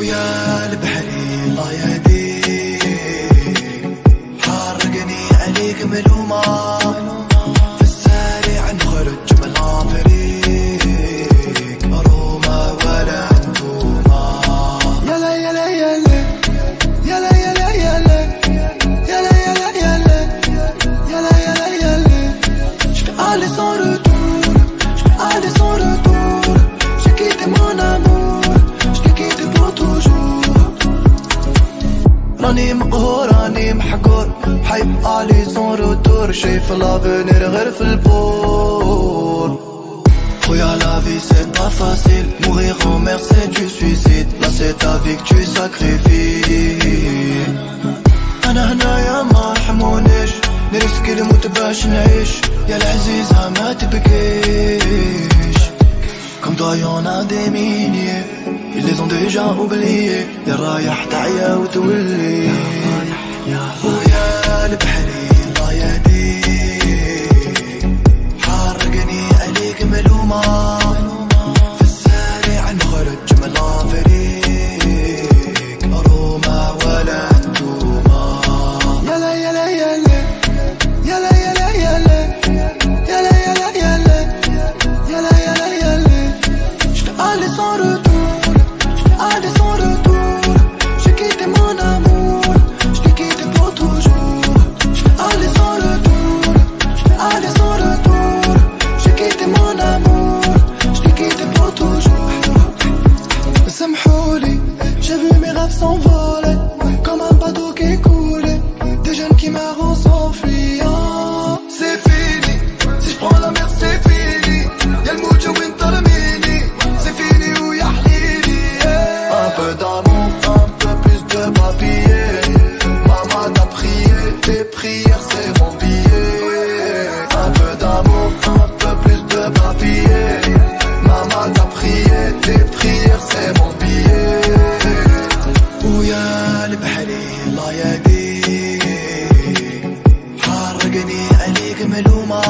ويا البحري الله يهديك. حرقني عليك ملومه حيبقى لي سون روتور شايف لافونير غير في البور خويا لا في سي با فاسيل mer c'est du suicide Là c'est ta vie que tu sacrifies. أنا هنايا ما رحمونيش نرسكي نموت باش نعيش. يا العزيزة ما تبكيش. A des milliers. Ils les ont déjà oubliés. يا رايح تعيا وتولي ويا على بحري prières, c'est mon billet. Un peu d'amour, un peu plus de papier. Maman t'a prié, tes prières, c'est mon billet. ويا البحري الله يهديك حرقني عليك ملومه